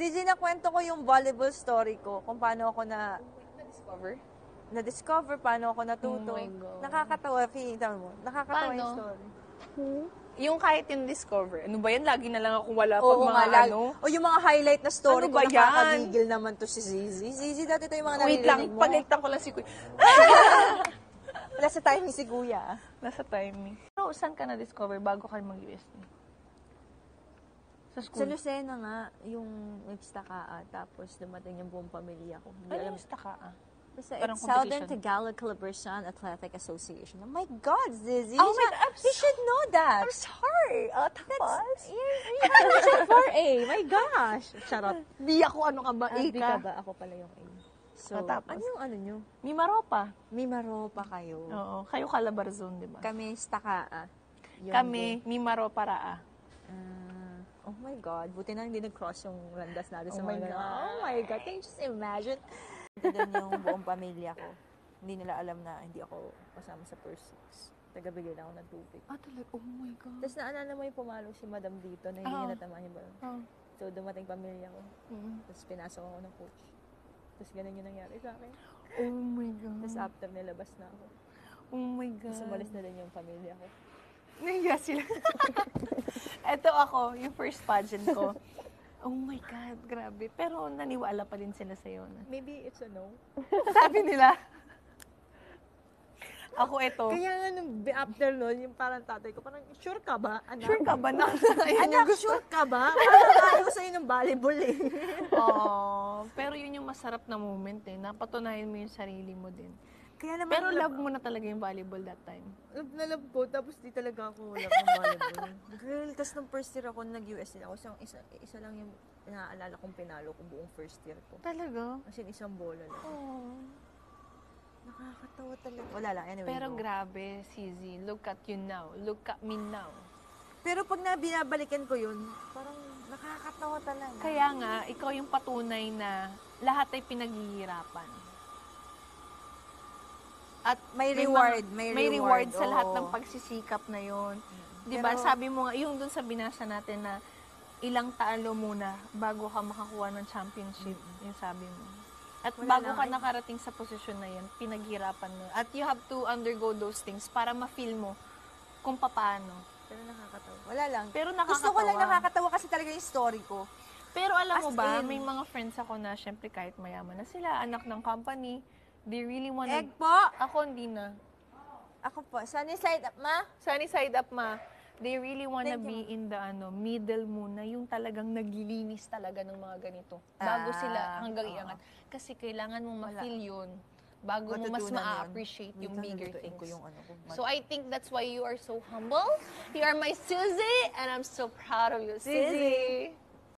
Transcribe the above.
Zizi, nakwento ko yung volleyball story ko, kung paano ako na Na-discover? na-discover, paano ako natuto. Oh my God. Nakakatawa, feeling mo. Nakakatawa Paano? yung story. Yung kahit yung discover, ano ba yan? Lagi na lang ako wala pag Oo mga nga, lag- ano. O yung mga highlight na story Ano ko, ba yan? nakakagigil naman to si Zizi. Zizi, dati ito yung mga Wait lang, mo. pagalitan ko lang si Kuya. Wala sa timing si Kuya. Nasa timing. So, saan ka na-discover bago ka mag-USD? Sa Sa school? Lucena nga, yung nagstaka tapos dumating yung buong pamilya ko. Hindi Ano alam. yung staka ah? Basta Parang it's Southern. Tagalog Calabarzon Athletic Association. Oh my God, Zizi. Oh my God, I'm you should know that. I'm sorry. Uh, tapos? You're, you're siya for A. My gosh. Charot. Di ako ano ka ba? Ah, A ka. ka ba? Ako pala yung A. So, Ah, tapos? ano yung ano nyo? Mimaropa. Mimaro pa kayo. Oo. Kayo Calabarzon, di ba? Kami staka. Yun Kami. Mimaropa raa. Ah, oh my God. Buti na hindi nag-cross yung landas natin sa Oh my mga God. Oh my God. Can you just imagine? Doon yung buong pamilya ko. Hindi nila alam na hindi ako kasama sa first six. Tagabigay na ako ng tubig. Ah, talaga? Oh my God. Tapos naalala mo yung pumalo si madam dito na hindi Oo. niya natamaan yung balon. Oh. So, dumating pamilya ko. Mm. Tapos pinasok ako ng coach. Tapos ganun yung nangyari sa akin. Oh my God. Tapos after nilabas na ako. Oh my God. Tapos umalis na din yung pamilya ko. Nahiya sila. Ito ako, yung first pageant ko. Oh my God, grabe. Pero naniwala pa din sila sa'yo. Na. Maybe it's a no. Sabi nila. Ako ito. Kaya nga nung after nun, yung parang tatay ko, parang, sure ka ba, anak? Sure ka ba Anak, gusto. sure ka ba? Parang ayaw ko sa'yo ng volleyball eh. Oo. Pero yun yung masarap na moment eh. Napatunayan mo yung sarili mo din. Kaya naman, Pero love mo na talaga yung volleyball that time. love na love ko, tapos di talaga ako love ng volleyball. Girl, tapos nung first year ako, nag-US din ako, isang, isa, isa lang yung naaalala kong pinalo ko buong first year ko. Talaga? As in, isang bola lang. Oo. Nakakatawa talaga. Wala lang, anyway. Pero go. grabe, CZ. Look at you now. Look at me now. Pero pag na binabalikan ko yun, parang nakakatawa talaga. Kaya nga, ikaw yung patunay na lahat ay pinaghihirapan. At May reward, may may reward, reward, sa lahat oo. ng pagsisikap na yon. 'Di ba? Pero- Sabi mo nga, yung dun sa binasa natin na ilang talo muna bago ka makakuha ng championship, yung sabi mo. At Wala bago lang, ka nakarating sa posisyon na yan, pinaghirapan mo. At you have to undergo those things para ma-feel mo kung paano. Pero nakakatawa. Wala lang. Pero Gusto ko lang nakakatawa. nakakatawa kasi talaga yung story ko. Pero alam mo As ba, in- may mga friends ako na syempre kahit mayaman na sila, anak ng company, they really wanna... Egg po! Ako hindi na. Ako po. Sunny side up, ma? Sunny side up ma, they really wanna Thank be in the ano middle muna, yung talagang naglilinis talaga ng mga ganito. Bago Ah, sila hanggang oo. iangat. Kasi kailangan mong ma-feel yun bago mo mas Matutunan yun. ma-appreciate yung Wait lang, bigger things. ko yung ano ko. So I think that's why you are so humble. You are my Suzy, and I'm so proud of you, Suzy. Suzy.